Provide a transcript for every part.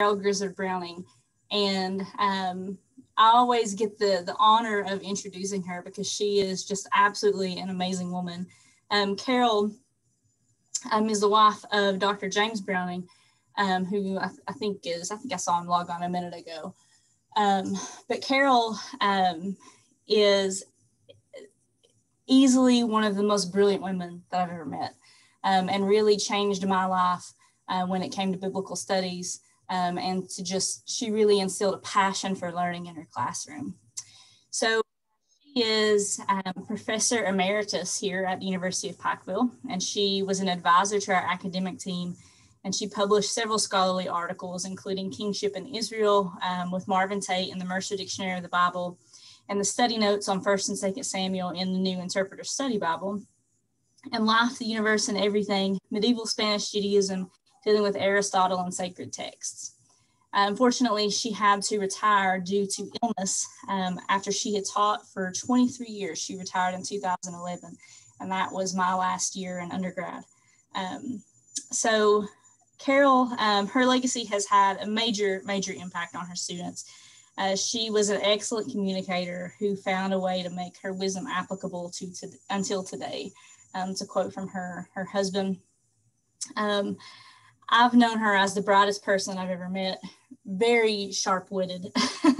Carol Grizzard Browning. And um, I always get the, the honor of introducing her because she is just absolutely an amazing woman. Um, Carol um, is the wife of Dr. James Browning, um, who I, I, think is, I think I saw him log on a minute ago. Um, but Carol um, is easily one of the most brilliant women that I've ever met um, and really changed my life uh, when it came to biblical studies. Um, and to just, she really instilled a passion for learning in her classroom. So she is um, professor emeritus here at the University of Pikeville, and she was an advisor to our academic team. And she published several scholarly articles, including Kingship in Israel um, with Marvin Tate in the Mercer Dictionary of the Bible, and the study notes on 1st and 2nd Samuel in the New Interpreter Study Bible. And Life, the Universe, and Everything, Medieval Spanish Judaism, dealing with Aristotle and sacred texts. Uh, unfortunately, she had to retire due to illness um, after she had taught for 23 years. She retired in 2011, and that was my last year in undergrad. Um, so, Carol, um, her legacy has had a major, major impact on her students. Uh, she was an excellent communicator who found a way to make her wisdom applicable to, to until today. Um, to quote from her her husband, um, I've known her as the brightest person I've ever met. Very sharp witted,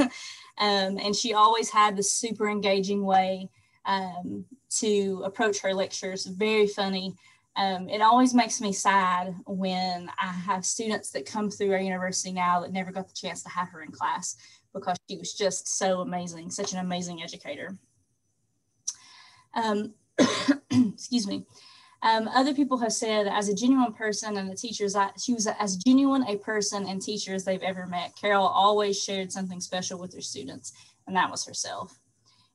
um, and she always had this super engaging way um, to approach her lectures. Very funny. Um, it always makes me sad when I have students that come through our university now that never got the chance to have her in class because she was just so amazing, such an amazing educator. Um, excuse me. Um, other people have said, as a genuine person and the teachers, she was as genuine a person and teacher as they've ever met. Carol always shared something special with her students, and that was herself.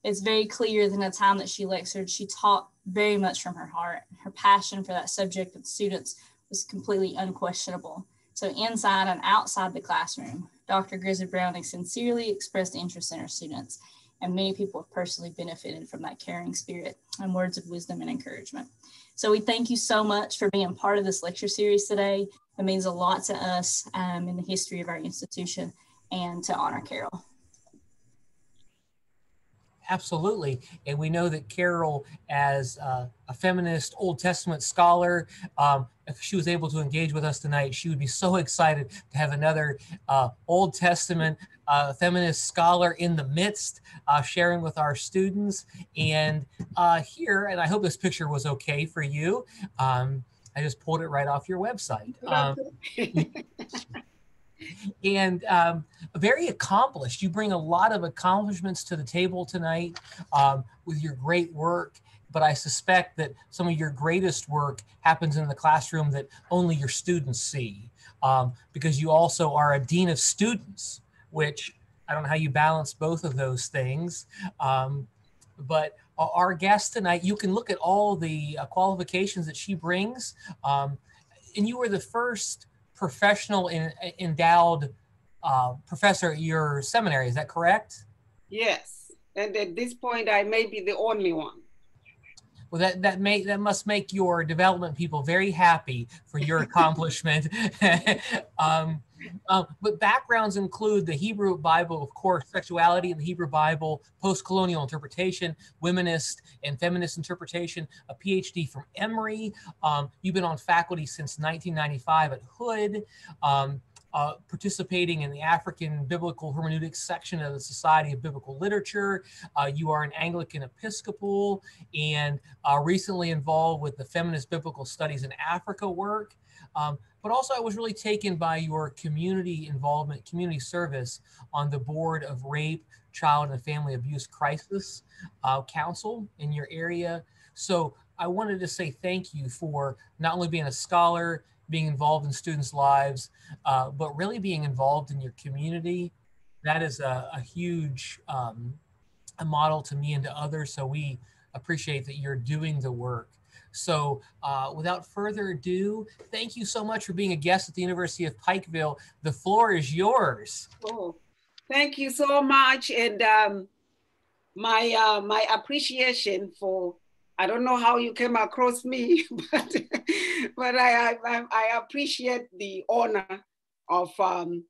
It's very clear that in the time that she lectured, she taught very much from her heart. Her passion for that subject with students was completely unquestionable. So inside and outside the classroom, Dr. Grizzard Browning sincerely expressed interest in her students, and many people have personally benefited from that caring spirit and words of wisdom and encouragement. So we thank you so much for being part of this lecture series today. It means a lot to us um, in the history of our institution and to honor Carol. Absolutely. And we know that Carol, as uh, a feminist Old Testament scholar, um, if she was able to engage with us tonight, she would be so excited to have another uh, Old Testament uh, feminist scholar in the midst, uh, sharing with our students. And uh, here, and I hope this picture was okay for you. Um, I just pulled it right off your website. Um, and um, very accomplished. You bring a lot of accomplishments to the table tonight um, with your great work. But I suspect that some of your greatest work happens in the classroom that only your students see, um, because you also are a dean of students, which I don't know how you balance both of those things. Um, but our guest tonight, you can look at all the uh, qualifications that she brings. Um, and you were the first professional in, endowed uh, professor at your seminary. Is that correct? Yes. And at this point, I may be the only one. Well, that that may that must make your development people very happy for your accomplishment. um, um, but backgrounds include the Hebrew Bible, of course, sexuality in the Hebrew Bible, post-colonial interpretation, womanist and feminist interpretation, a PhD from Emory. Um, you've been on faculty since 1995 at Hood. Um, uh, participating in the African Biblical Hermeneutics section of the Society of Biblical Literature. Uh, you are an Anglican Episcopal and uh, recently involved with the Feminist Biblical Studies in Africa work. Um, but also, I was really taken by your community involvement, community service on the board of Rape, Child, and Family Abuse Crisis uh, Council in your area. So I wanted to say thank you for not only being a scholar, being involved in students' lives, uh, but really being involved in your community. That is a, a huge um, a model to me and to others. So we appreciate that you're doing the work. So uh, without further ado, thank you so much for being a guest at the University of Pikeville. The floor is yours. Oh, thank you so much. And um, my, uh, my appreciation for, I don't know how you came across me, but, but I, I, I appreciate the honor of um,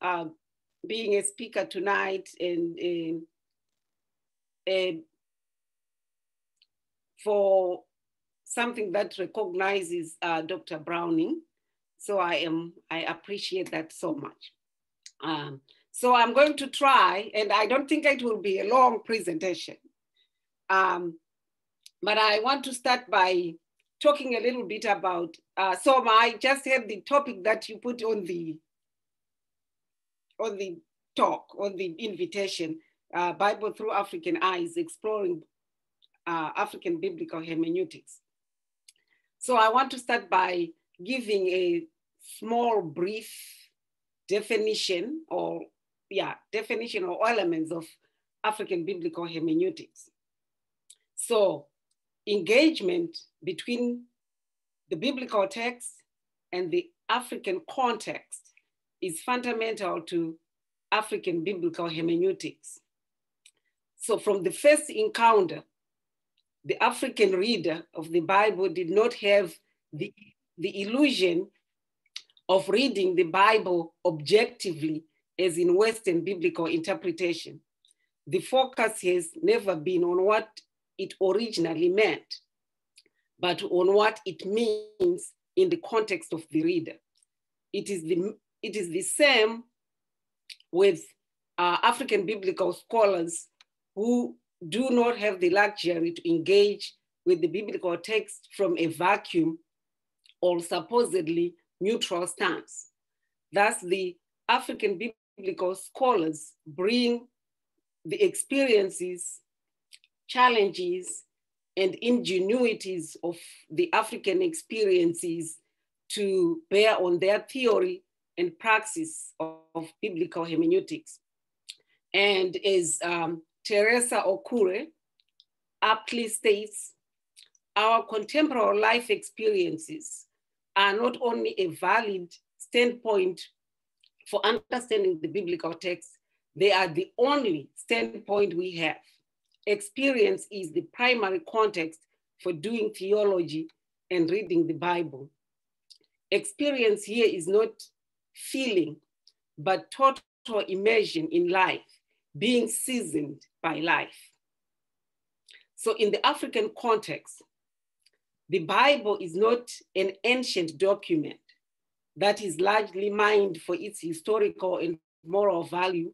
uh, being a speaker tonight and, and, and for something that recognizes uh, Dr. Browning. So I am, I appreciate that so much. Um, so I'm going to try, and I don't think it will be a long presentation. Um, but I want to start by talking a little bit about, uh, so I just had the topic that you put on the, on the talk, on the invitation, uh, Bible Through African Eyes, Exploring uh, African Biblical Hermeneutics. So I want to start by giving a small brief definition or yeah, definition or elements of African biblical hermeneutics. So engagement between the biblical text and the African context is fundamental to African biblical hermeneutics. So from the first encounter, the African reader of the Bible did not have the, the illusion of reading the Bible objectively as in Western biblical interpretation. The focus has never been on what it originally meant, but on what it means in the context of the reader. It is the, it is the same with uh, African biblical scholars who do not have the luxury to engage with the biblical text from a vacuum or supposedly neutral stance. Thus, the African biblical scholars bring the experiences, challenges, and ingenuities of the African experiences to bear on their theory and praxis of, of biblical hermeneutics. And as um, Teresa Okure aptly states, our contemporary life experiences are not only a valid standpoint for understanding the biblical text, they are the only standpoint we have. Experience is the primary context for doing theology and reading the Bible. Experience here is not feeling, but total immersion in life, being seasoned by life. So in the African context, the Bible is not an ancient document that is largely mined for its historical and moral value,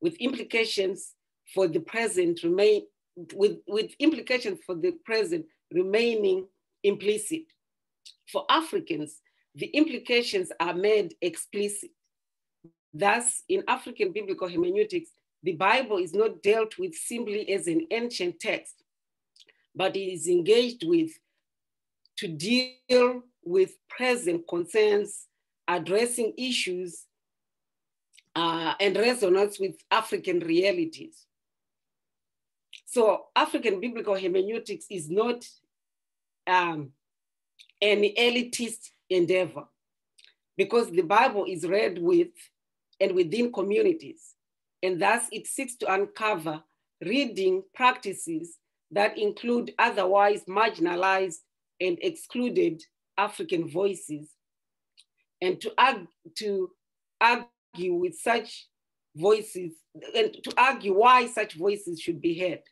with implications for the present remain with, with implications for the present remaining implicit. For Africans, the implications are made explicit. Thus, in African biblical hermeneutics, the Bible is not dealt with simply as an ancient text, but it is engaged with to deal with present concerns, addressing issues uh, and resonance with African realities. So African biblical hermeneutics is not um, an elitist endeavor because the Bible is read with and within communities. And thus it seeks to uncover reading practices that include otherwise marginalized and excluded African voices, and to, argue, to argue with such voices, and to argue why such voices should be heard.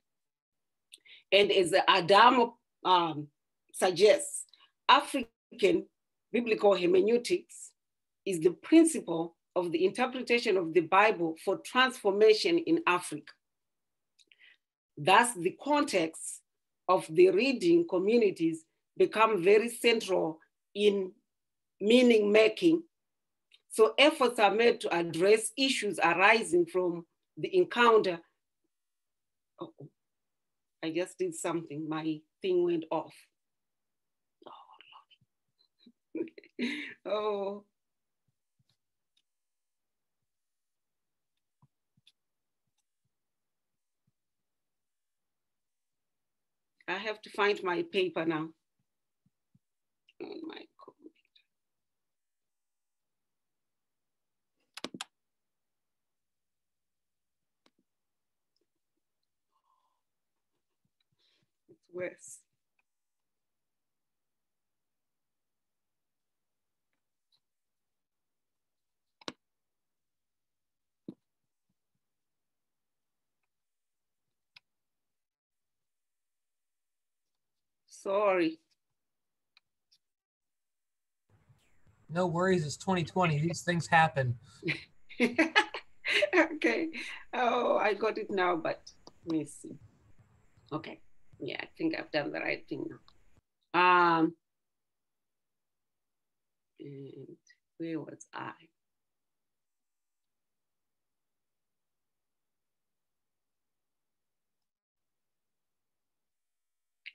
And as Adam um, suggests, African biblical hermeneutics is the principle of the interpretation of the Bible for transformation in Africa. Thus, the context of the reading communities become very central in meaning making. So efforts are made to address issues arising from the encounter. Oh, I just did something, my thing went off. Oh, oh. I have to find my paper now on my computer. It's worse. Sorry. No worries, it's 2020. These things happen. okay. Oh, I got it now, but let me see. Okay. Yeah, I think I've done the right thing now. Um, and where was I?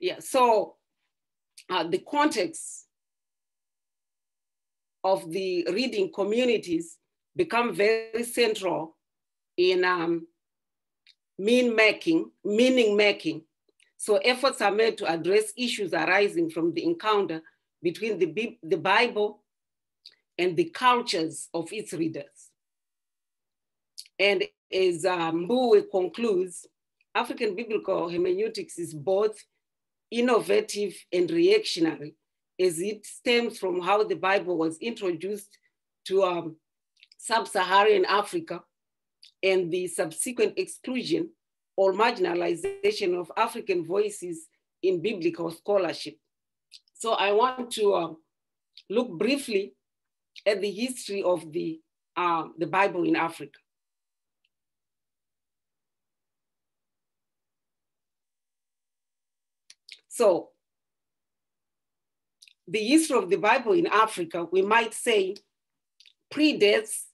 Yeah, so uh, the context of the reading communities become very central in um, mean making, meaning making. So efforts are made to address issues arising from the encounter between the, the Bible and the cultures of its readers. And as um, Mbuvi concludes, African biblical hermeneutics is both innovative and reactionary as it stems from how the Bible was introduced to um, sub-Saharan Africa and the subsequent exclusion or marginalization of African voices in biblical scholarship. So I want to uh, look briefly at the history of the, uh, the Bible in Africa. So the history of the Bible in Africa, we might say, predates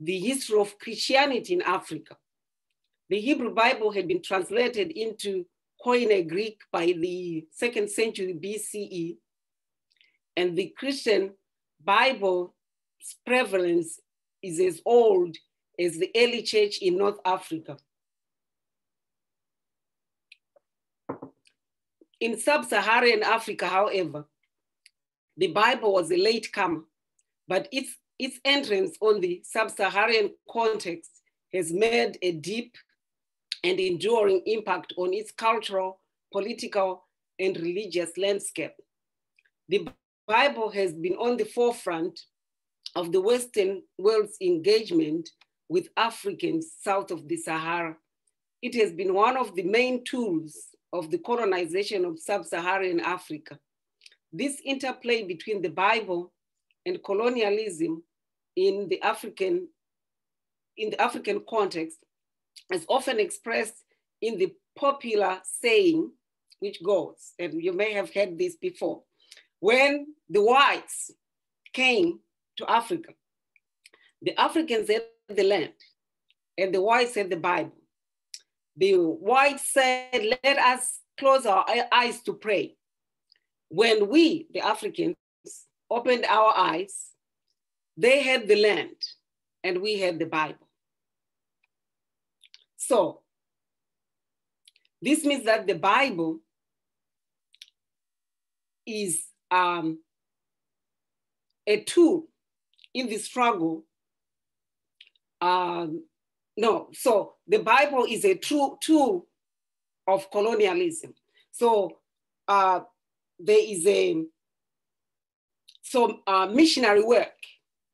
the history of Christianity in Africa. The Hebrew Bible had been translated into Koine Greek by the second century BCE, and the Christian Bible's prevalence is as old as the early church in North Africa. In sub-Saharan Africa, however, the Bible was a late comer, but its, its entrance on the sub-Saharan context has made a deep and enduring impact on its cultural, political, and religious landscape. The Bible has been on the forefront of the Western world's engagement with Africans south of the Sahara. It has been one of the main tools of the colonization of sub-Saharan Africa. This interplay between the Bible and colonialism in the African, in the African context is often expressed in the popular saying, which goes, and you may have heard this before, when the whites came to Africa, the Africans had the land and the whites had the Bible. The white said, let us close our eyes to pray. When we, the Africans, opened our eyes, they had the land and we had the Bible. So this means that the Bible is um, a tool in the struggle. Um, no, so the Bible is a true tool of colonialism. So uh, there is a so uh, missionary work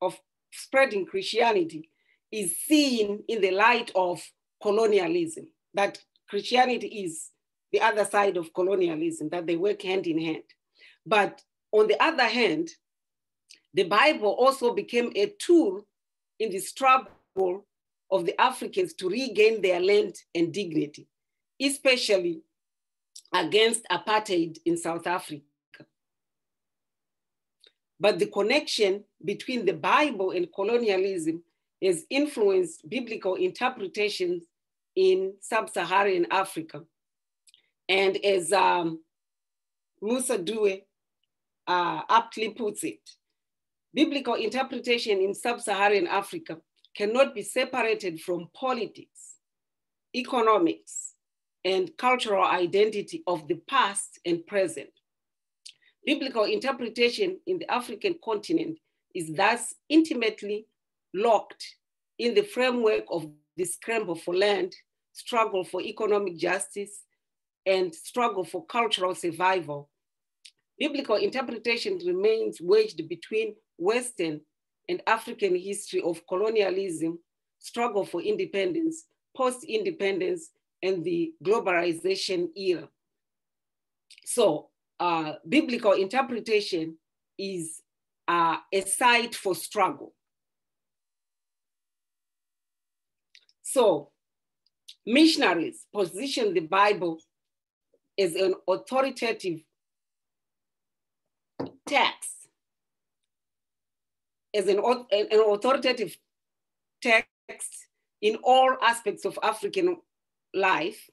of spreading Christianity is seen in the light of colonialism, that Christianity is the other side of colonialism, that they work hand in hand. But on the other hand, the Bible also became a tool in the struggle of the Africans to regain their land and dignity, especially against apartheid in South Africa. But the connection between the Bible and colonialism has influenced biblical interpretations in sub-Saharan Africa. And as um, Musa Dube uh, aptly puts it, biblical interpretation in sub-Saharan Africa cannot be separated from politics, economics, and cultural identity of the past and present. Biblical interpretation in the African continent is thus intimately locked in the framework of the scramble for land, struggle for economic justice, and struggle for cultural survival. Biblical interpretation remains wedged between Western and African history of colonialism, struggle for independence, post-independence, and the globalization era. So uh, biblical interpretation is uh, a site for struggle. So missionaries position the Bible as an authoritative text, as an, an authoritative text in all aspects of African life,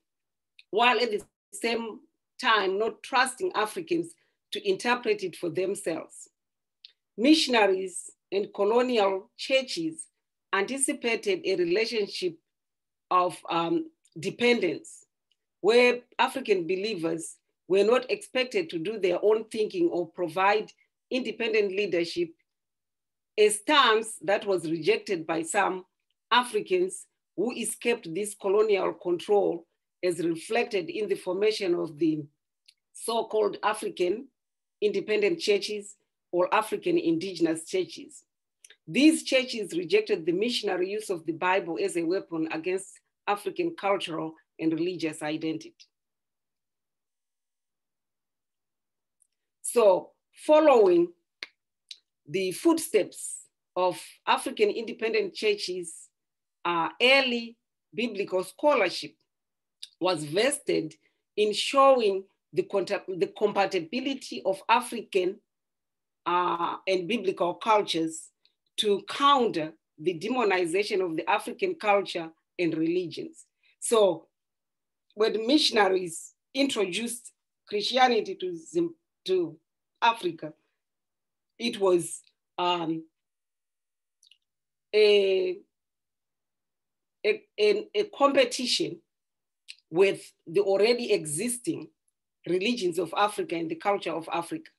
while at the same time not trusting Africans to interpret it for themselves. Missionaries and colonial churches anticipated a relationship of um, dependence where African believers were not expected to do their own thinking or provide independent leadership, a stance that was rejected by some Africans who escaped this colonial control as reflected in the formation of the so-called African independent churches or African indigenous churches. These churches rejected the missionary use of the Bible as a weapon against African cultural and religious identity. So following the footsteps of African independent churches, uh, early biblical scholarship was vested in showing the, the compatibility of African uh, and biblical cultures to counter the demonization of the African culture and religions. So when missionaries introduced Christianity to, to Africa, it was um, a, a, a, competition with the already existing religions of Africa and the culture of Africa.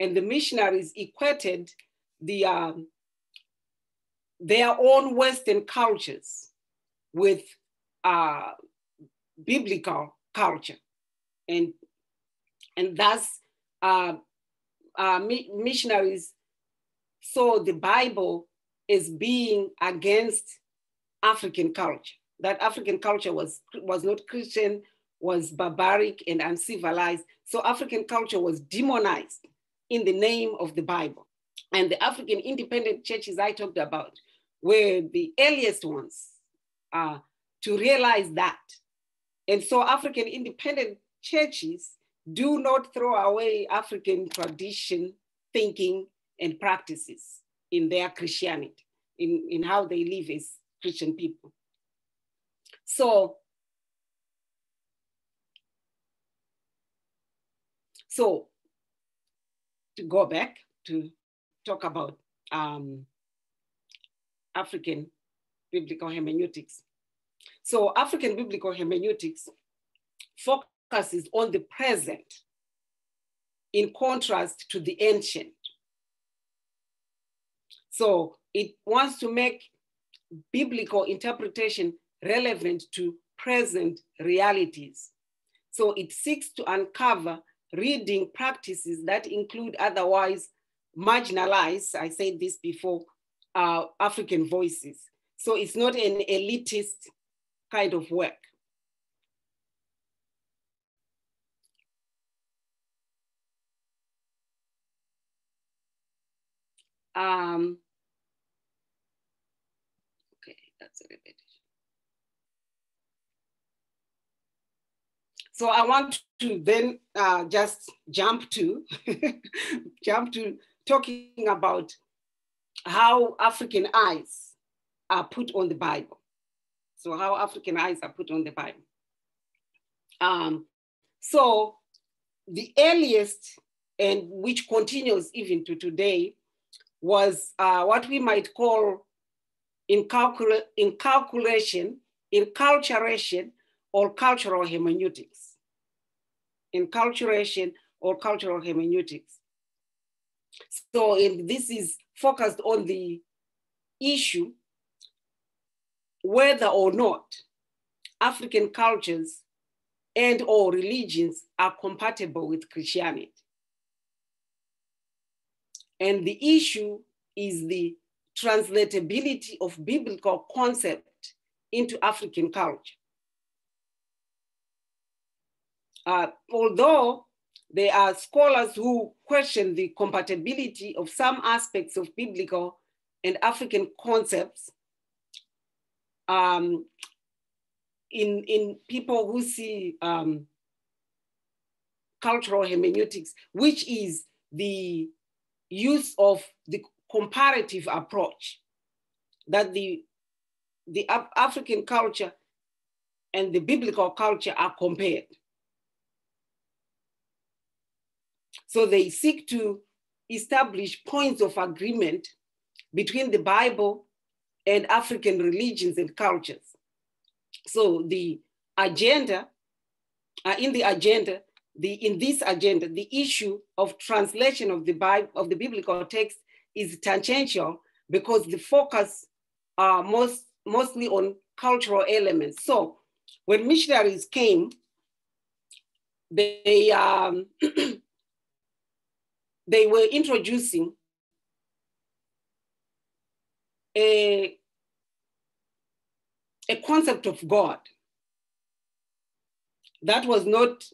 And the missionaries equated the, um, their own Western cultures with uh, biblical culture. And, and thus, uh, uh, missionaries saw the Bible as being against African culture, that African culture was, was not Christian, was barbaric and uncivilized. So African culture was demonized in the name of the Bible. And the African independent churches I talked about were the earliest ones uh, to realize that. And so African independent churches do not throw away African tradition, thinking, and practices in their Christianity, in, in how they live as Christian people. So, so to go back to talk about um, African biblical hermeneutics. So African biblical hermeneutics focuses on the present in contrast to the ancient. So it wants to make biblical interpretation relevant to present realities. So it seeks to uncover reading practices that include otherwise marginalized, I said this before, uh, African voices. So it's not an elitist kind of work. Um, okay, that's a repetition. So I want to then uh, just jump to, jump to talking about how African eyes are put on the Bible. So how African eyes are put on the Bible. Um, so the earliest and which continues even to today was uh, what we might call incalcula- incalculation, inculturation, or cultural hermeneutics. Inculturation or cultural hermeneutics. So this is focused on the issue whether or not African cultures and or religions are compatible with Christianity. And the issue is the translatability of biblical concept into African culture. Uh, although there are scholars who question the compatibility of some aspects of biblical and African concepts um, in, in people who see um, cultural hermeneutics, which is the use of the comparative approach that the, the Af African culture and the biblical culture are compared. So they seek to establish points of agreement between the Bible and African religions and cultures. So the agenda, uh, in the agenda, the in this agenda, the issue of translation of the Bible of the biblical text is tangential because the focus are most mostly on cultural elements. So when missionaries came, they um, they were introducing a, a concept of God that was not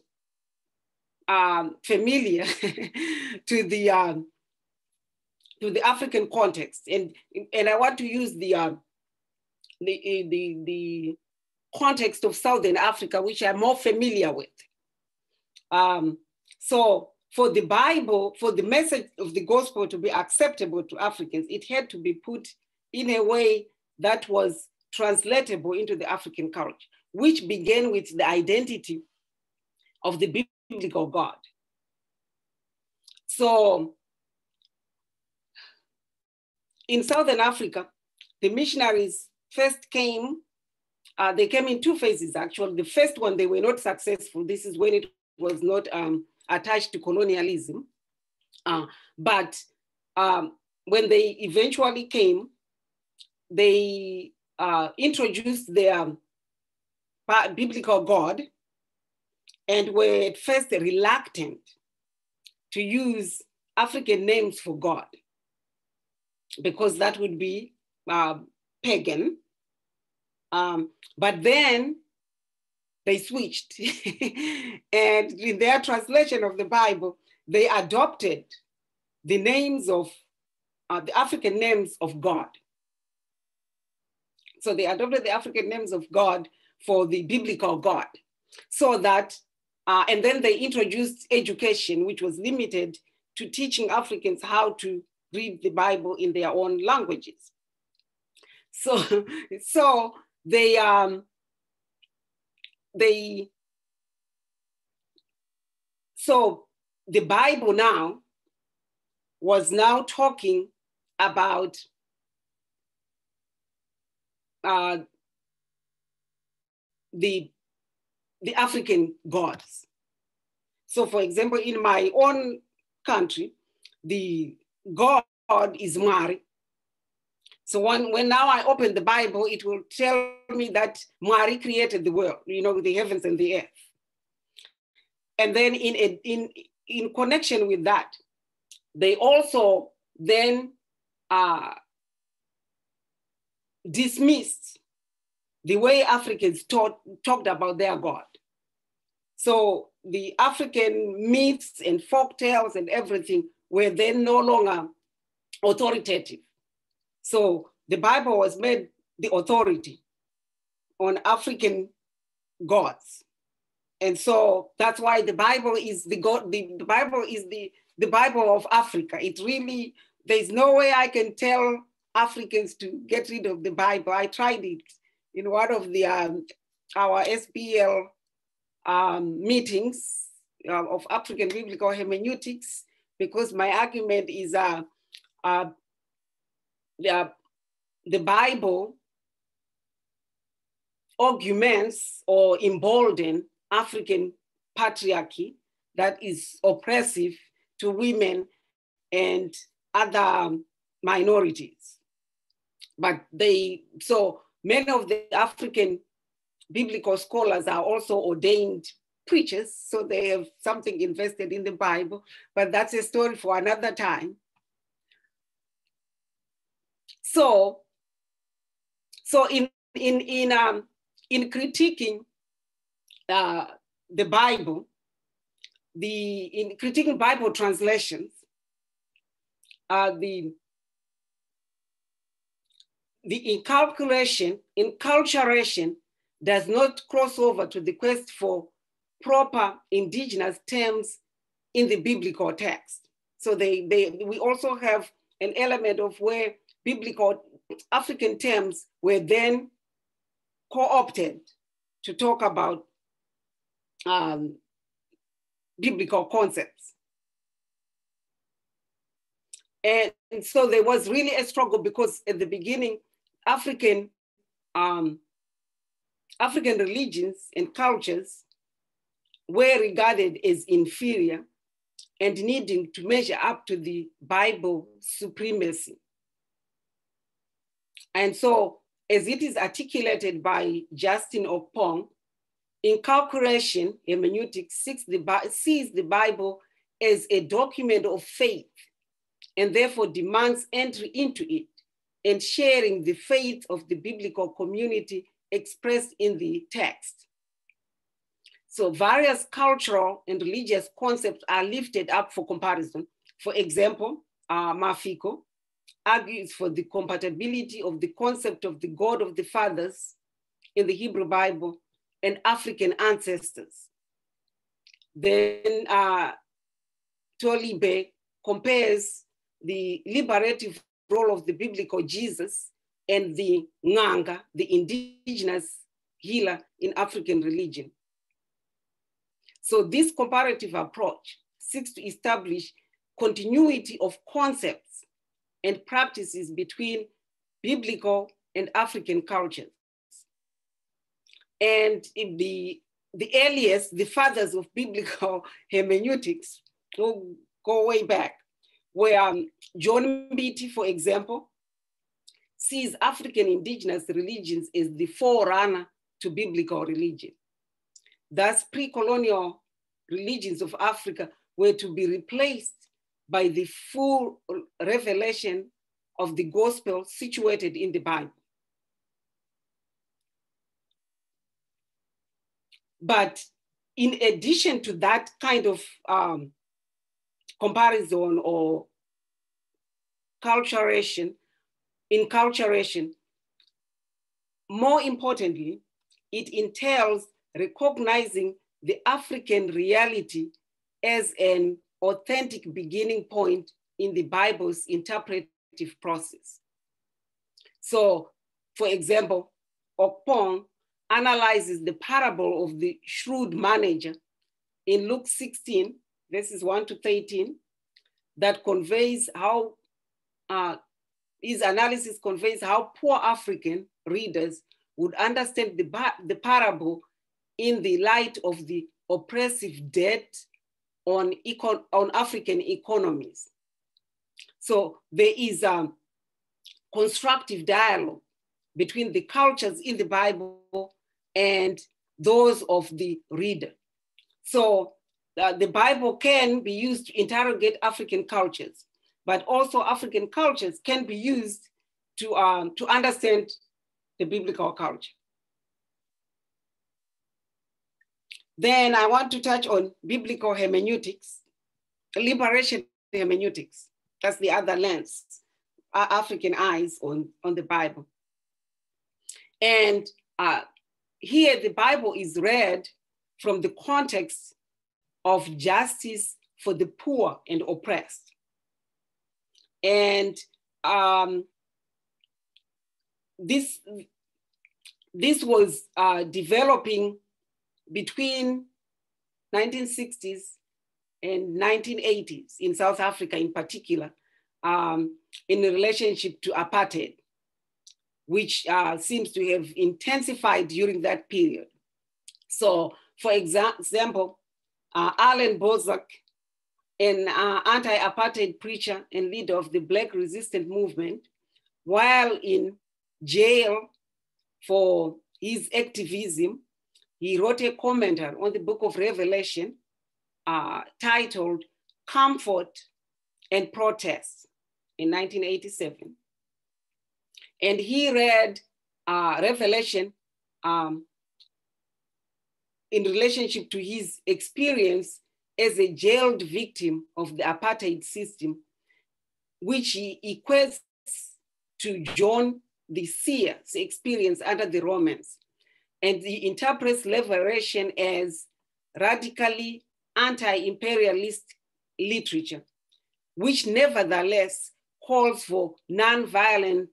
um, familiar to the um, to the African context, and and I want to use the uh, the the the context of Southern Africa, which I'm more familiar with. Um, so for the Bible, for the message of the gospel to be acceptable to Africans, it had to be put in a way that was translatable into the African culture, which began with the identity of the biblical God. So in Southern Africa, the missionaries first came, uh, they came in two phases actually. The first one, they were not successful. This is when it was not um, attached to colonialism. Uh, but um, when they eventually came, they uh, introduced their biblical God and were at first reluctant to use African names for God because that would be uh, pagan. Um, but then they switched. and in their translation of the Bible, they adopted the names of uh, the African names of God. So they adopted the African names of God for the biblical God. So that, uh, and then they introduced education, which was limited to teaching Africans how to read the Bible in their own languages. So, so they, um, they, so the Bible now was now talking about uh, the, the African gods. So for example, in my own country, the God is Mwari. So when, when now I open the Bible, it will tell me that Mwari created the world, you know, the heavens and the earth. And then in, a, in, in connection with that, they also then uh, dismissed the way Africans taught, talked about their God. So the African myths and folk tales and everything were then no longer authoritative. So the Bible was made the authority on African gods. And so that's why the Bible is the God, the, the Bible is the, the Bible of Africa. It really, there's no way I can tell Africans to get rid of the Bible. I tried it in one of the um, our SBL um, meetings uh, of African biblical hermeneutics because my argument is uh, uh, the, the Bible augments or embolden African patriarchy that is oppressive to women and other minorities. But they, so many of the African biblical scholars are also ordained preachers, so they have something invested in the Bible, but that's a story for another time. So, so in in in um in critiquing uh, the Bible, the in critiquing Bible translations, uh, the the inculcation, inculturation does not cross over to the quest for proper indigenous terms in the biblical text. So they, they we also have an element of where biblical African terms were then co-opted to talk about um, biblical concepts. And, so there was really a struggle because at the beginning, African um, African religions and cultures were regarded as inferior and needing to measure up to the Bible supremacy. And so, as it is articulated by Justin Ukpong, inculcation hermeneutics sees the Bible as a document of faith and therefore demands entry into it and sharing the faith of the biblical community expressed in the text. So various cultural and religious concepts are lifted up for comparison. For example, uh, Mafico argues for the compatibility of the concept of the God of the fathers in the Hebrew Bible and African ancestors. Then uh, Tolibe compares the liberative role of the biblical Jesus and the Nganga, the indigenous healer in African religion. So this comparative approach seeks to establish continuity of concepts and practices between biblical and African cultures. And the, the earliest, the fathers of biblical hermeneutics go, go way back, where um, John Mbiti, for example, sees African indigenous religions as the forerunner to biblical religion. Thus, pre-colonial religions of Africa were to be replaced by the full revelation of the gospel situated in the Bible. But in addition to that kind of um, comparison or culturation, inculturation, more importantly, it entails recognizing the African reality as an authentic beginning point in the Bible's interpretive process. So, for example, Ukpong analyzes the parable of the shrewd manager in Luke 16, verses 1 to 13, that conveys how, uh, his analysis conveys how poor African readers would understand the, the parable in the light of the oppressive debt on, econ on African economies. So there is a constructive dialogue between the cultures in the Bible and those of the reader. So uh, the Bible can be used to interrogate African cultures, but also African cultures can be used to, um, to understand the biblical culture. Then I want to touch on biblical hermeneutics, liberation hermeneutics. That's the other lens, African eyes on, on the Bible. And uh, here the Bible is read from the context of justice for the poor and oppressed. And um, this, this was uh, developing between 1960s and 1980s in South Africa in particular, um, in relationship to apartheid, which uh, seems to have intensified during that period. So for exa example, uh, Allan Boesak, an uh, anti-apartheid preacher and leader of the Black resistance movement, while in jail for his activism, he wrote a commentary on the book of Revelation uh, titled Comfort and Protest in 1987. And he read uh, Revelation um, in relationship to his experience as a jailed victim of the apartheid system, which he equates to John the Seer's experience under the Romans. And he interprets Revelation as radically anti-imperialist literature, which nevertheless calls for non-violent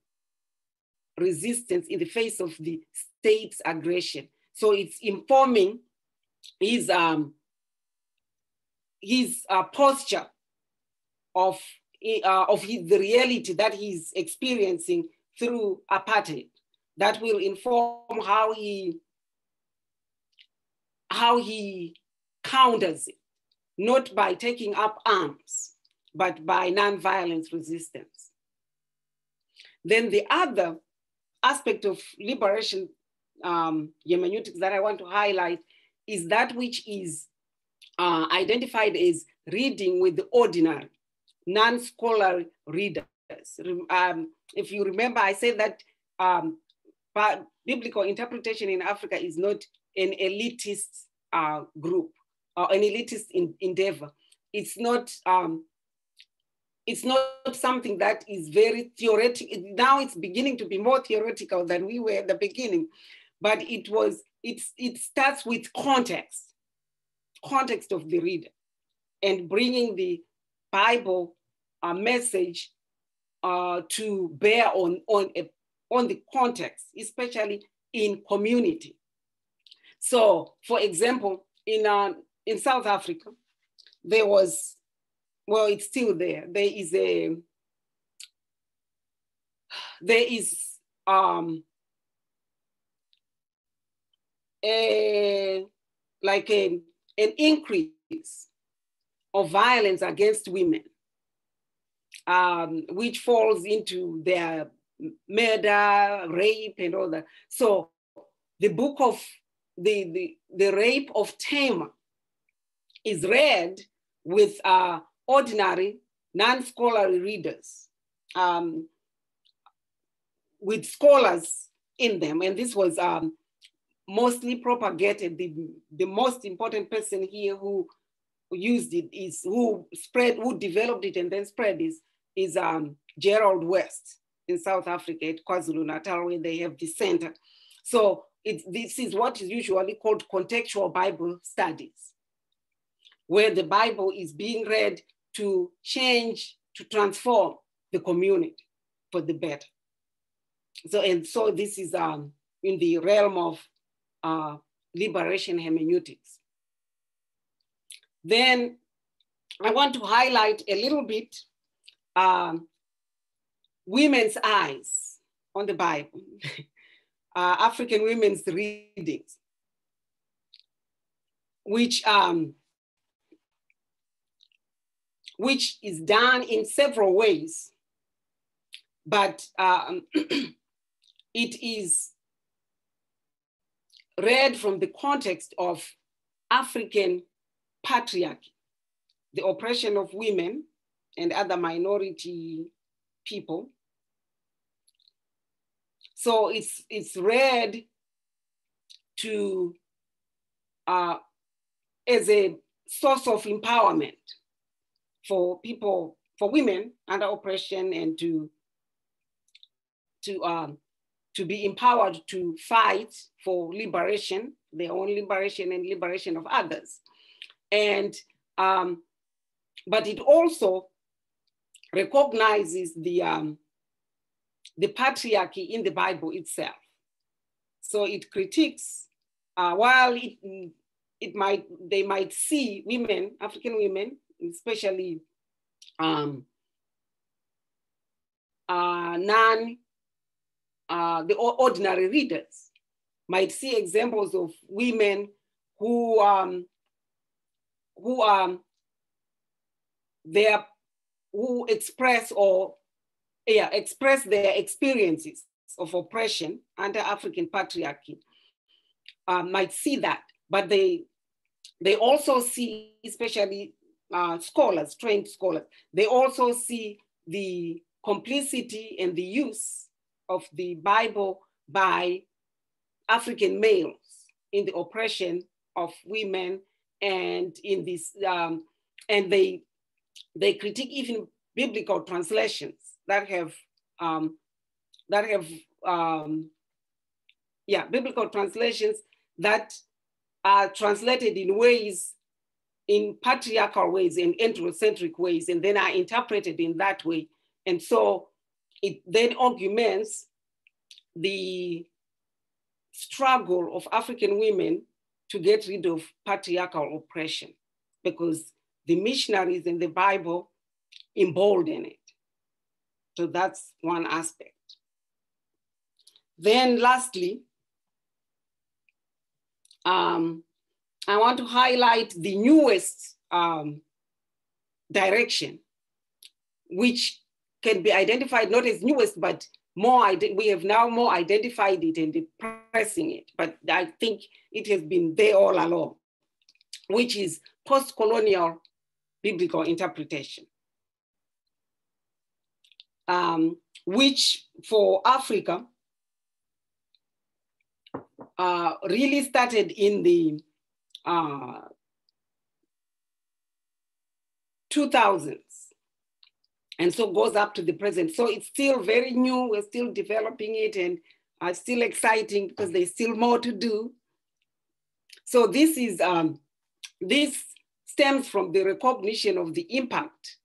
resistance in the face of the state's aggression. So it's informing his, um, his uh, posture of, uh, of his, the reality that he's experiencing through apartheid that will inform how he how he counters it, not by taking up arms, but by nonviolent resistance. Then the other aspect of liberation um, hermeneutics that I want to highlight is that which is uh, identified as reading with the ordinary, non-scholarly readers. Um, if you remember, I said that um, biblical interpretation in Africa is not an elitist uh, group or an elitist in, endeavor. It's not. Um, it's not something that is very theoretical. Now it's beginning to be more theoretical than we were at the beginning, but it was. It's it starts with context, context of the reader, and bringing the Bible uh, message uh, to bear on, on, a, on the context, especially in community. So, for example, in, uh, in South Africa, there was, well, it's still there. There is a, there is um, a, like a, an increase of violence against women um, which falls into their murder, rape, and all that. So the book of the, the, the rape of Tamar is read with uh, ordinary, non-scholarly readers, um, with scholars in them. And this was um, mostly propagated. The, the most important person here who used it is who spread, who developed it and then spread this is um, Gerald West in South Africa at KwaZulu-Natal where they have the center. So it, this is what is usually called contextual Bible studies, where the Bible is being read to change, to transform the community for the better. So, and so this is um, in the realm of uh, liberation hermeneutics. Then I want to highlight a little bit um, women's eyes on the Bible, uh, African women's readings, which um, which is done in several ways, but um, it is read from the context of African patriarchy, the oppression of women, and other minority people. So it's, it's read to, uh, as a source of empowerment for people, for women under oppression and to, to, um, to be empowered to fight for liberation, their own liberation and liberation of others. And, um, but it also recognizes the, um, the patriarchy in the Bible itself. So it critiques, uh, while it, it might, they might see women, African women, especially um, uh, non, uh, the ordinary readers, might see examples of women who, um, who um, their who express or yeah, express their experiences of oppression under African patriarchy uh, might see that, but they they also see, especially uh, scholars, trained scholars, they also see the complicity and the use of the Bible by African males in the oppression of women and in this, um, and they they critique even biblical translations that have um, that have um, yeah biblical translations that are translated in ways in patriarchal ways and androcentric ways and then are interpreted in that way. And so it then augments the struggle of african women to get rid of patriarchal oppression because the missionaries in the bible embolden it. So that's one aspect. Then lastly, um, I want to highlight the newest um, direction, which can be identified not as newest, but more, we have now more identified it and pressing it, but I think it has been there all along, which is post-colonial biblical interpretation. Um, which for Africa uh, really started in the uh, 2000s and so goes up to the present. So it's still very new. We're still developing it and uh, still exciting because there's still more to do. So this is um, this stems from the recognition of the impact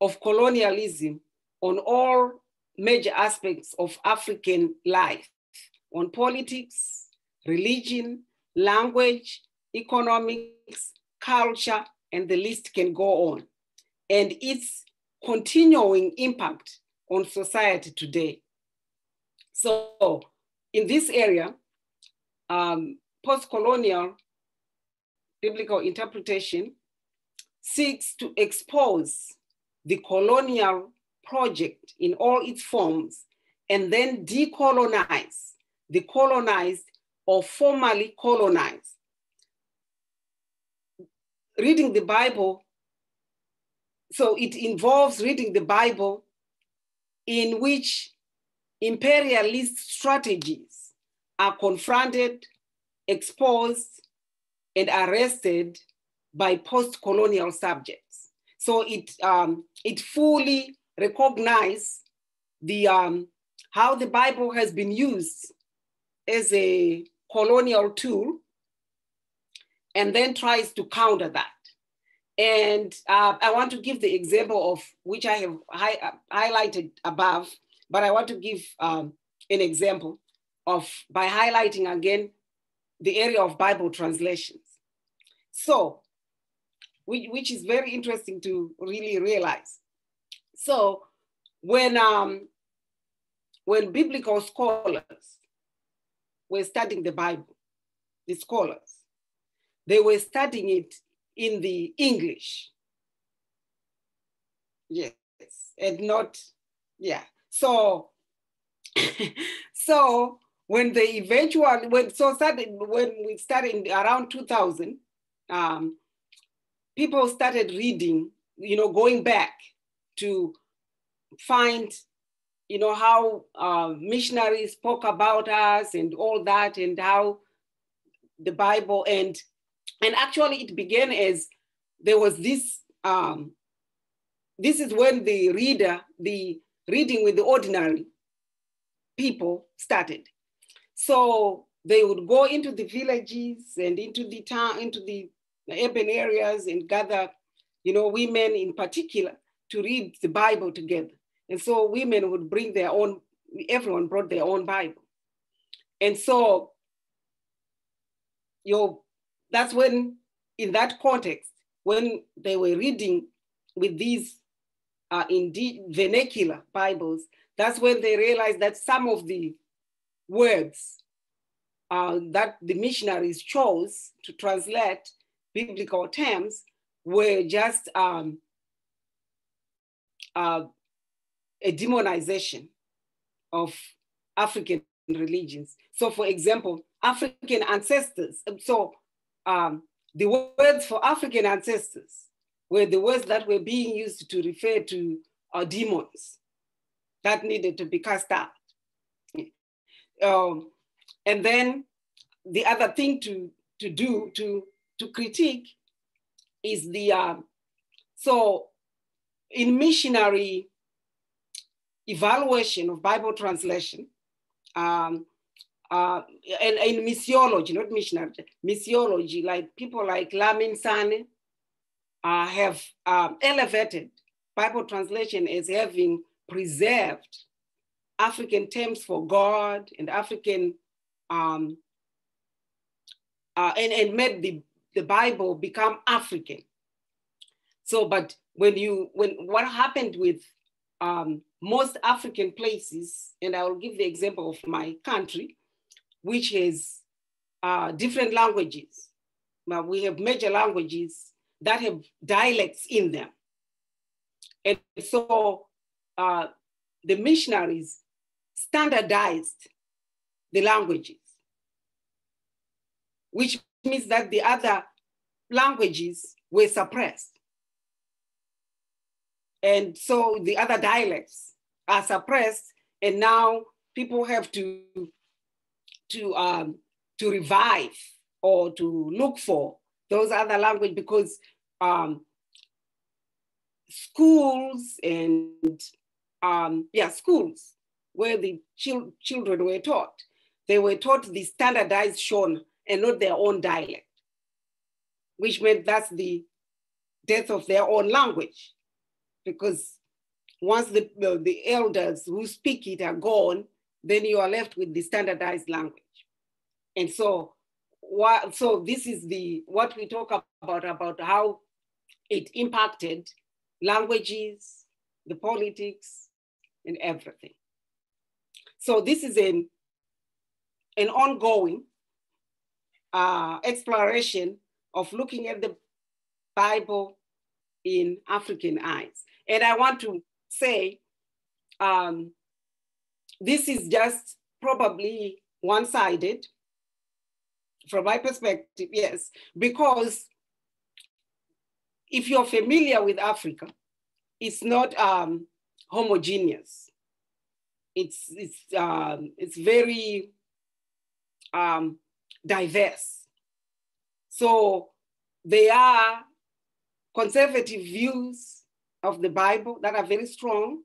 of colonialism on all major aspects of African life, on politics, religion, language, economics, culture, and the list can go on. And its continuing impact on society today. So in this area, um, post-colonial biblical interpretation seeks to expose the colonial project in all its forms and then decolonize the colonized or formerly colonized. Reading the Bible, so it involves reading the Bible in which imperialist strategies are confronted, exposed, and arrested by post-colonial subjects. So it, um, it fully recognizes the, um, how the Bible has been used as a colonial tool and then tries to counter that. And uh, I want to give the example of which I have hi highlighted above, but I want to give um, an example of by highlighting again the area of Bible translations. So, which, which is very interesting to really realize. So, when um, when biblical scholars were studying the Bible, the scholars. They were studying it in the English. Yes, and not, yeah. So, so when they eventually, when so started, when we started around 2000, um, people started reading, you know, going back to find you know, how uh, missionaries spoke about us and all that and how the Bible and and actually it began as there was this um, this is when the reader, the reading with the ordinary people started. So they would go into the villages and into the town, into the urban areas and gather, you know, women in particular to read the Bible together. And so women would bring their own, everyone brought their own Bible. And so you that's when, in that context, when they were reading with these uh, indeed vernacular Bibles, that's when they realized that some of the words uh, that the missionaries chose to translate biblical terms were just um, uh, a demonization of African religions. So for example, African ancestors, so um, the words for African ancestors were the words that were being used to refer to uh, demons that needed to be cast out. Um, and then the other thing to, to do to to critique is the, uh, so in missionary evaluation of Bible translation, um, uh, and in missiology, not missionary, missiology, like people like Lamin Sanneh uh, have um, elevated Bible translation as having preserved African terms for God and African, um, uh, and, and made the, the Bible become African. So, but when you, when what happened with um, most African places, and I will give the example of my country, which has uh, different languages. But we have major languages that have dialects in them. And so uh, the missionaries standardized the languages, which means that the other languages were suppressed. And so the other dialects are suppressed, and now people have to, to, um, to revive or to look for those other language because um, schools and um, yeah, schools where the chil- children were taught, they were taught the standardized Shona and not their own dialect, which meant that's the death of their own language. Because once the, the elders who speak it are gone, then you are left with the standardized language. And so, what, so this is the what we talk about about how it impacted languages, the politics, and everything. So this is an, an ongoing uh, exploration of looking at the Bible in African eyes. And I want to say, um, this is just probably one-sided from my perspective, yes, because if you're familiar with Africa, it's not um, homogeneous. It's, it's, um, it's very um, diverse. So there are conservative views of the Bible that are very strong.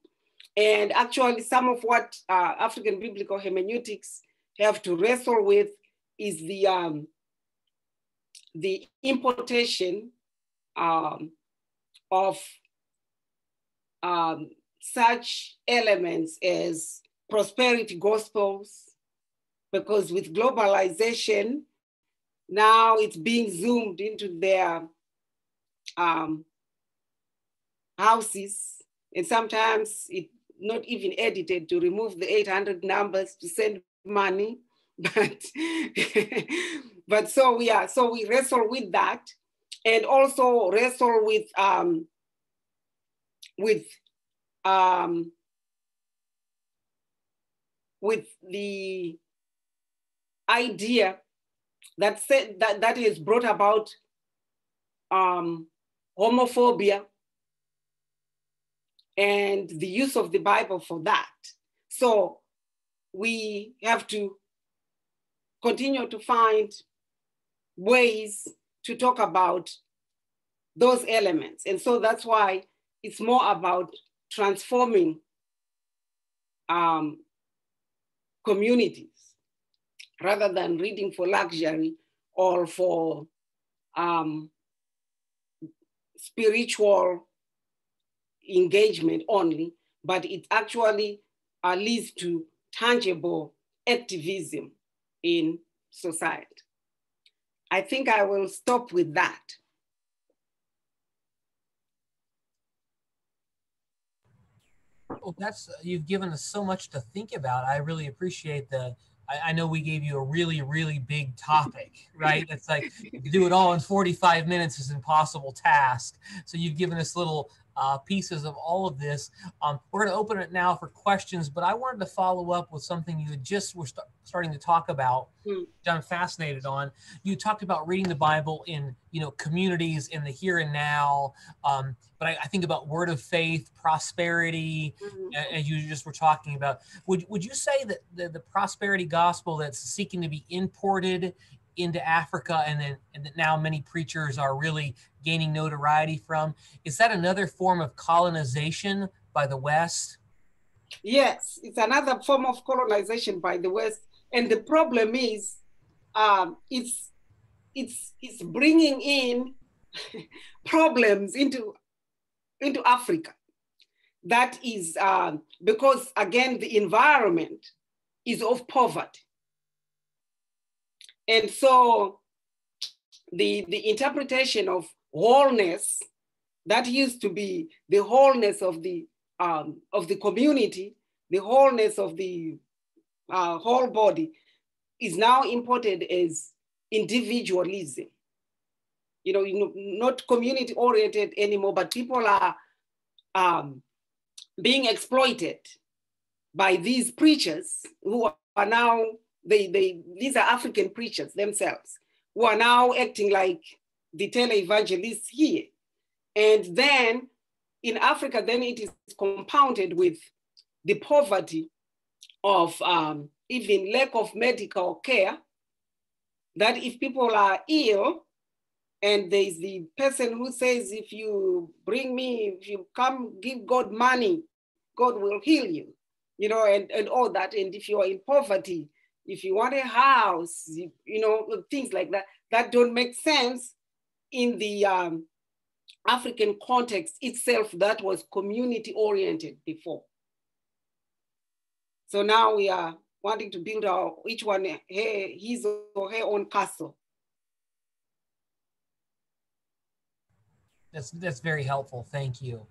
And actually some of what uh, African biblical hermeneutics have to wrestle with is the, um, the importation um, of um, such elements as prosperity gospels, because with globalization, now it's being zoomed into their um, houses, and sometimes it not even edited to remove the 800 numbers to send money, but but so we are so we wrestle with that. And also wrestle with um, with um, with the idea that said that that is brought about um, homophobia and the use of the Bible for that. So we have to continue to find ways to talk about those elements. And so that's why it's more about transforming um, communities rather than reading for luxury or for um, spiritual engagement only, but it actually uh, leads to tangible activism in society. I think I will stop with that. Well, that's you've given us so much to think about. I really appreciate the. I, I know we gave you a really, really big topic, right? It's like do it all in 45 minutes is an impossible task. So you've given us little uh, pieces of all of this. Um, we're going to open it now for questions, but I wanted to follow up with something you just were st- starting to talk about. Mm. I'm fascinated on. You talked about reading the Bible in you know communities in the here and now. Um, but I, I, think about word of faith, prosperity, mm-hmm. as you just were talking about. Would would you say that the, the prosperity gospel that's seeking to be imported into Africa and then and that now many preachers are really gaining notoriety from. Is that another form of colonization by the West? Yes, it's another form of colonization by the West. And the problem is um, it's, it's, it's bringing in problems into, into Africa. That is uh, because, again, the environment is of poverty. And so the, the interpretation of wholeness, that used to be the wholeness of the, um, of the community, the wholeness of the uh, whole body, is now imported as individualism. You know, you know not community oriented anymore, but people are um, being exploited by these preachers who are now they, they these are African preachers themselves who are now acting like the televangelists here. And then in Africa, then it is compounded with the poverty of um, even lack of medical care. That if people are ill, and there's the person who says, if you bring me, if you come give God money, God will heal you, you know, and, and all that. And if you are in poverty, if you want a house, you, you know, things like that, that don't make sense in the um, African context itself that was community oriented before. So now we are wanting to build our each one his or her own castle. That's that's very helpful. Thank you.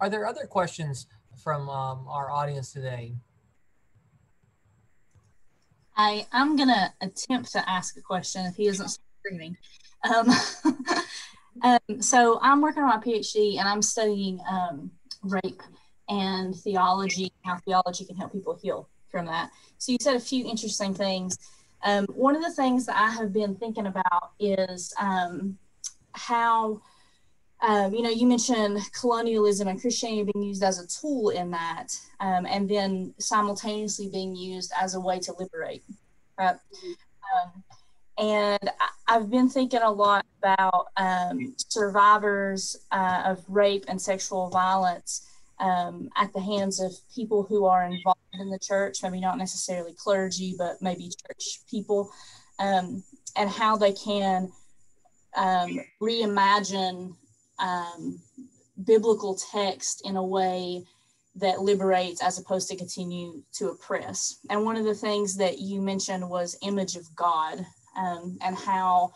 Are there other questions from um, our audience today? I I'm gonna attempt to ask a question if he isn't screaming. Um, um, so I'm working on my PhD and I'm studying um, rape and theology, how theology can help people heal from that. So you said a few interesting things. Um, one of the things that I have been thinking about is um, how um, you know, you mentioned colonialism and Christianity being used as a tool in that, um, and then simultaneously being used as a way to liberate. Right? Um, and I've been thinking a lot about um, survivors uh, of rape and sexual violence um, at the hands of people who are involved in the church, maybe not necessarily clergy, but maybe church people, um, and how they can reimagine um, biblical text in a way that liberates as opposed to continue to oppress. And one of the things that you mentioned was image of God um, and how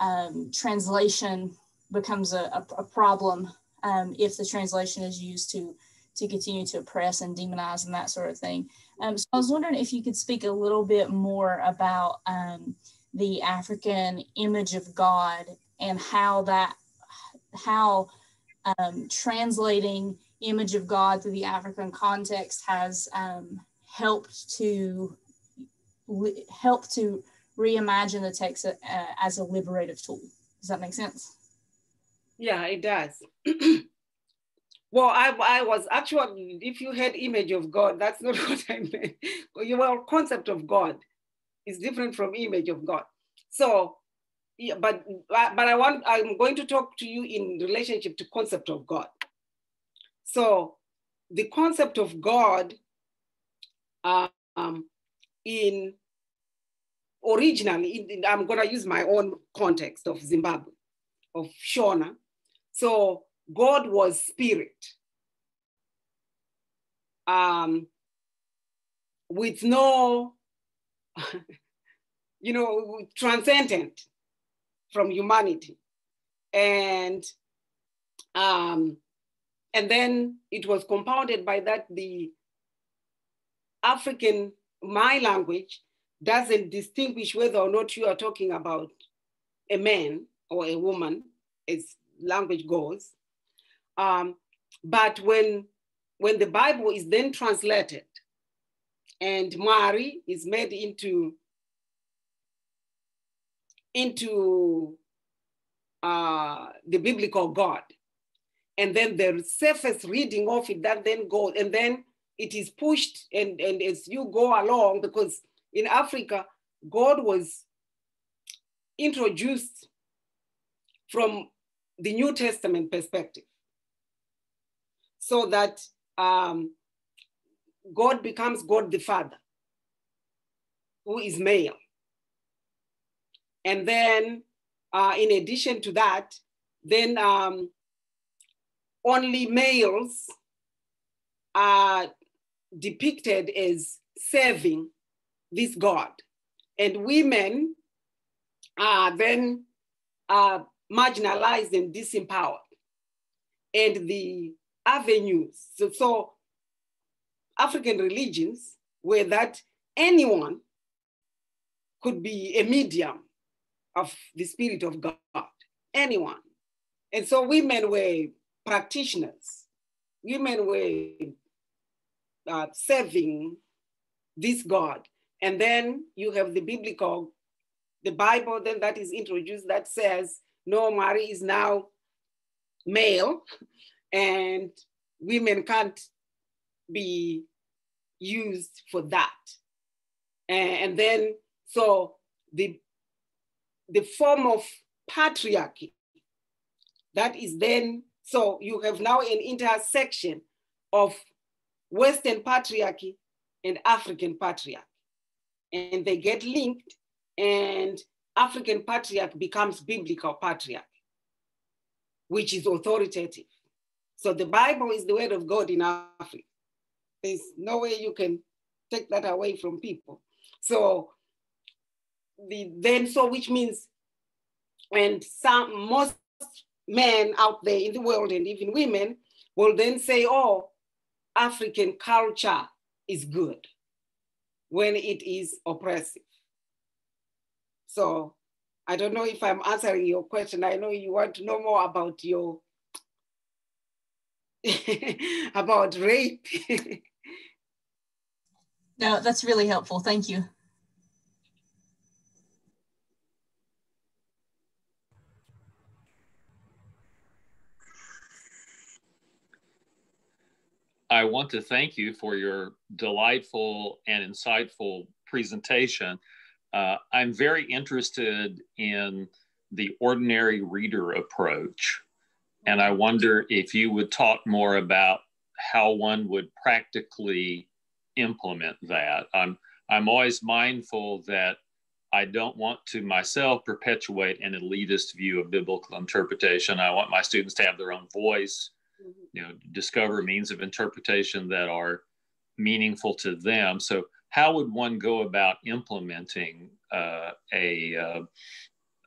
um, translation becomes a, a, problem um, if the translation is used to to continue to oppress and demonize and that sort of thing. Um, so I was wondering if you could speak a little bit more about um, the African image of God and how that how um, translating image of God through the African context has um, helped to help to reimagine the text uh, as a liberative tool. Does that make sense? Yeah, it does. well, I, I was actually, if you had image of God, that's not what I meant. Your concept of God is different from image of God. So yeah, but but I want I'm going to talk to you in relationship to concept of God. So the concept of God um, in originally, in, I'm going to use my own context of Zimbabwe, of Shona. So God was spirit. Um, with no, you know, transcendent from humanity. And, um, and then it was compounded by that the African, my language, doesn't distinguish whether or not you are talking about a man or a woman, as language goes. Um, but when, when the Bible is then translated and Mwari is made into into uh, the biblical God. And then the surface reading of it that then goes, and then it is pushed and, and as you go along, because in Africa, God was introduced from the New Testament perspective so that um, God becomes God the Father, who is male. And then, uh, in addition to that, then um, only males are depicted as serving this God. And women are then uh, marginalized and disempowered. And the avenues, so, so African religions were that anyone could be a medium of the Spirit of God, anyone. And so women were practitioners, women were uh, serving this God. And then you have the biblical, the Bible, then that is introduced that says, no, Mwari is now male and women can't be used for that. And then, so the, the form of patriarchy that is then, so you have now an intersection of Western patriarchy and African patriarchy. And they get linked and African patriarch becomes biblical patriarch, which is authoritative. So the Bible is the word of God in Africa. There's no way you can take that away from people. So the then so which means and some most men out there in the world and even women will then say, oh, African culture is good when it is oppressive. So I don't know if I'm answering your question. I know you want to know more about your about rape. no, that's really helpful. Thank you. I want to thank you for your delightful and insightful presentation. Uh, I'm very interested in the ordinary reader approach. And I wonder if you would talk more about how one would practically implement that. I'm, I'm always mindful that I don't want to myself perpetuate an elitist view of biblical interpretation. I want my students to have their own voice you know discover means of interpretation that are meaningful to them. So how would one go about implementing uh, a uh,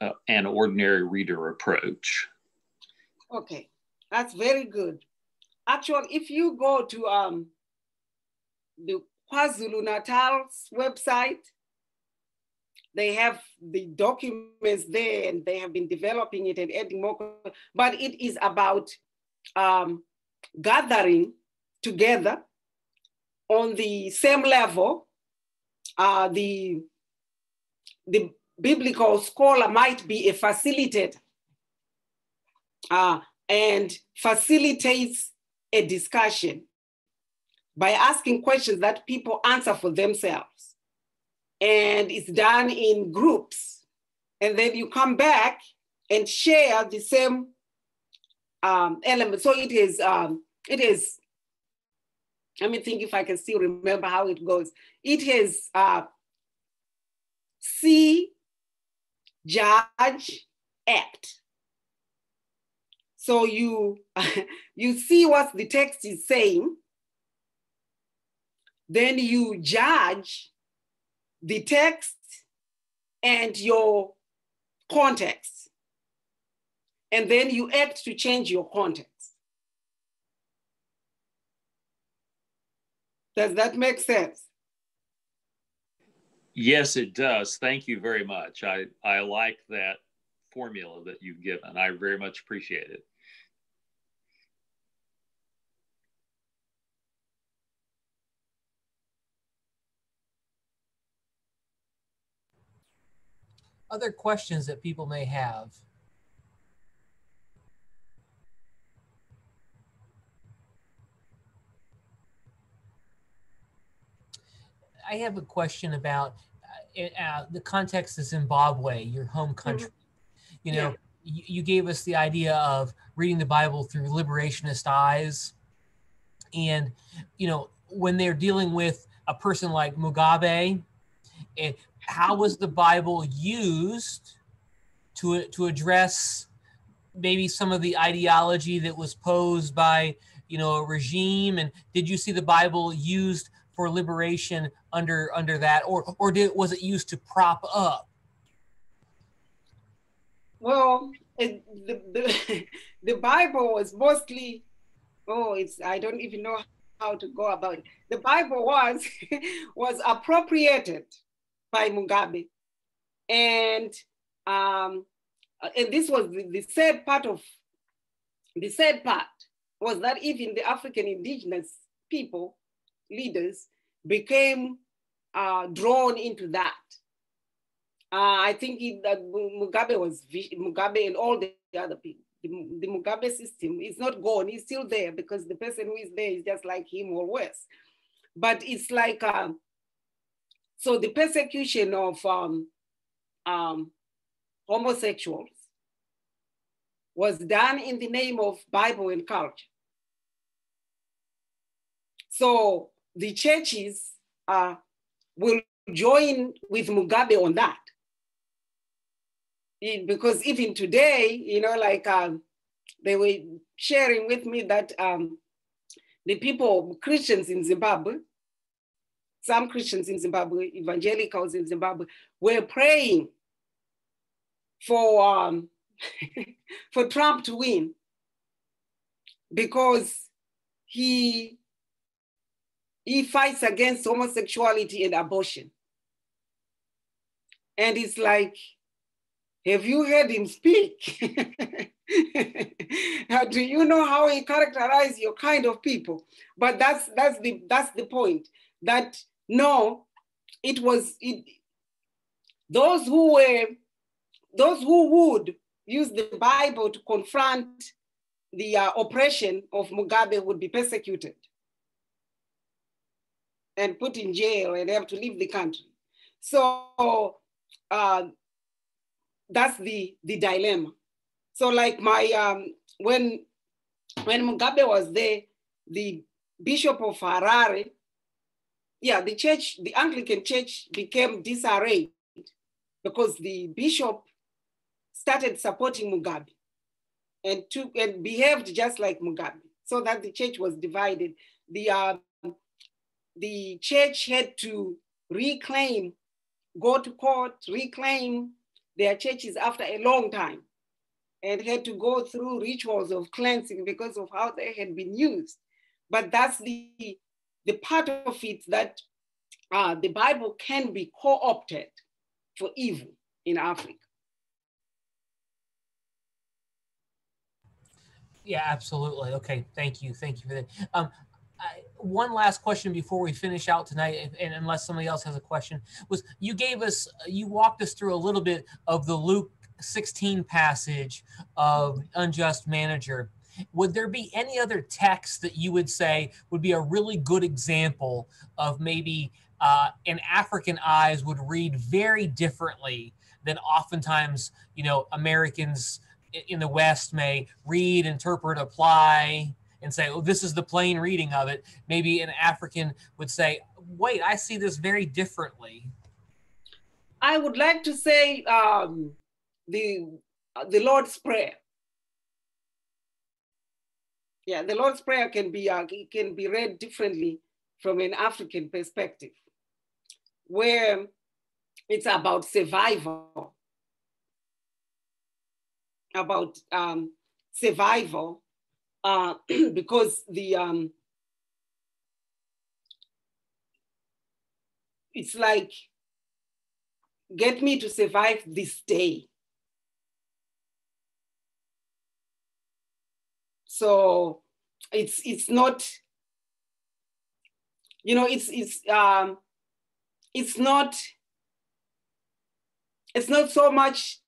uh, an ordinary reader approach? Okay that's very good. Actually if you go to um, the kwazulu natal's website they have the documents there and they have been developing it and adding more but it is about um, gathering together on the same level, uh, the, the biblical scholar might be a facilitator uh, and facilitates a discussion by asking questions that people answer for themselves. And it's done in groups. And then you come back and share the same um, element. So it is, um, it is, let me think if I can still remember how it goes. It is uh, see, judge, act. So you, you see what the text is saying, then you judge the text and your context and then you act to change your context. Does that make sense? Yes, it does. Thank you very much. I, I like that formula that you've given. I very much appreciate it. Other questions that people may have? I have a question about uh, the context of Zimbabwe, your home country. Mm-hmm. You know, yeah. you, gave us the idea of reading the Bible through liberationist eyes. And, you know, when they're dealing with a person like Mugabe, and how was the Bible used to, to address maybe some of the ideology that was posed by, you know, a regime? And did you see the Bible used for liberation under under that, or or did was it used to prop up? Well, it, the, the the Bible was mostly, oh, it's I don't even know how to go about it. The Bible was was appropriated by Mugabe, and um, and this was the, the sad part of the sad part was that even the African indigenous people leaders became uh, drawn into that. Uh, I think it, that Mugabe was Mugabe and all the other people. The, the, Mugabe system is not gone; it's still there because the person who is there is just like him or worse. But it's like uh, so the persecution of um, um, homosexuals was done in the name of Bible and culture. So the churches uh, will join with Mugabe on that. It, because even today, you know, like um, they were sharing with me that um, the people, Christians in Zimbabwe, some Christians in Zimbabwe, evangelicals in Zimbabwe, were praying for um, for Trump to win because he he fights against homosexuality and abortion. And it's like, have you heard him speak? do you know how he characterizes your kind of people? But that's that's the that's the point. That no, it was it, those who were those who would use the Bible to confront the uh, oppression of Mugabe would be persecuted and put in jail and have to leave the country. So uh, that's the, the dilemma. So like my, um, when, when Mugabe was there, the Bishop of Harare, yeah, the church, the Anglican church became disarrayed because the bishop started supporting Mugabe and took and behaved just like Mugabe, so that the church was divided. The uh, the church had to reclaim, go to court, reclaim their churches after a long time and had to go through rituals of cleansing because of how they had been used. But that's the, the part of it that uh, the Bible can be co-opted for evil in Africa. Yeah, absolutely. Okay, thank you. Thank you for that. Um, one last question before we finish out tonight, and unless somebody else has a question, was you gave us, you walked us through a little bit of the Luke 16 passage of unjust manager. Would there be any other text that you would say would be a really good example of maybe uh, an African eyes would read very differently than oftentimes, you know, Americans in the West may read, interpret, apply, and say, oh, this is the plain reading of it. Maybe an African would say, wait, I see this very differently. I would like to say um, the, the Lord's Prayer. Yeah, the Lord's Prayer can be, uh, can be read differently from an African perspective, where it's about survival, about um, survival uh, because the um, it's like get me to survive this day. So it's it's not, you know, it's it's um, it's not it's not so much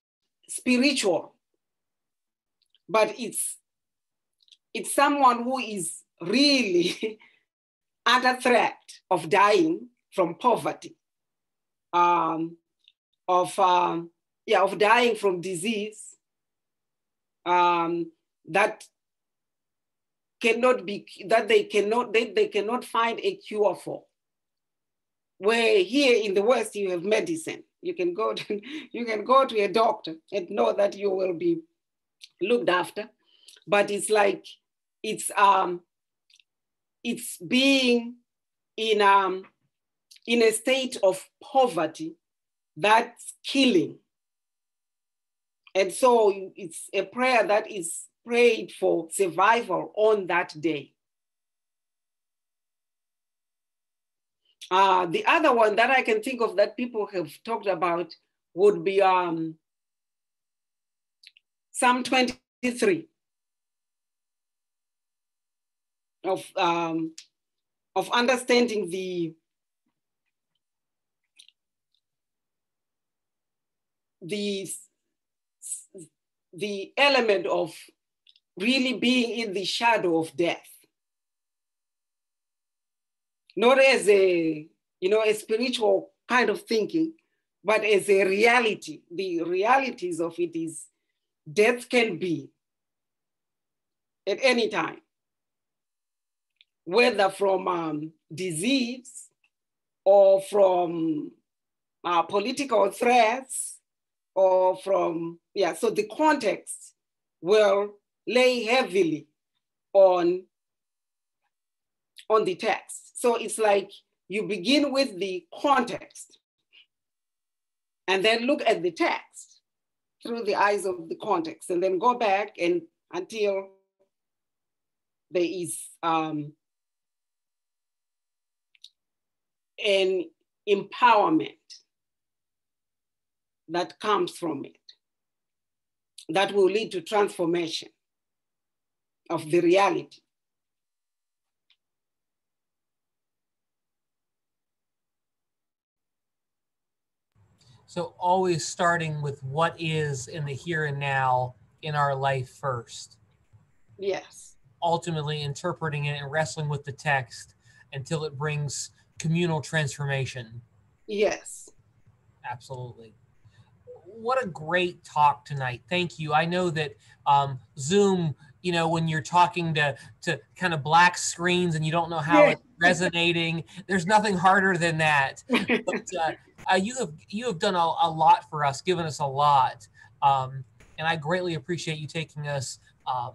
spiritual, but it's it's someone who is really under threat of dying from poverty. um, of um, yeah of dying from disease um, that cannot be that they cannot they, they cannot find a cure for where here in the west you have medicine you can go to you can go to a doctor and know that you will be looked after but it's like it's um it's being in um in a state of poverty that's killing and so it's a prayer that is prayed for survival on that day. Uh, the other one that I can think of that people have talked about would be um, Psalm 23 of, um, of understanding the the the element of really being in the shadow of death. Not as a, you know, a spiritual kind of thinking, but as a reality. The realities of it is death can be at any time, whether from um, disease or from uh, political threats or from, yeah, so the context will lay heavily on, on the text. So it's like you begin with the context and then look at the text through the eyes of the context and then go back and until there is um, an empowerment that comes from it that will lead to transformation of the reality. So always starting with what is in the here and now in our life first. Yes. Ultimately interpreting it and wrestling with the text until it brings communal transformation. Yes. Absolutely what a great talk tonight. Thank you. I know that um, Zoom, you know, when you're talking to to kind of black screens and you don't know how it's resonating, there's nothing harder than that. But uh, uh, you have you have done a, a, lot for us, given us a lot, um, and I greatly appreciate you taking us um,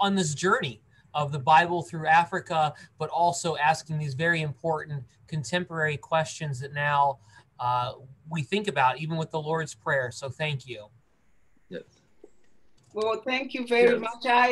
on this journey of the Bible through Africa, but also asking these very important contemporary questions that now uh, we think about, even with the Lord's Prayer. So thank you. Yes. Well, thank you very yes. much. I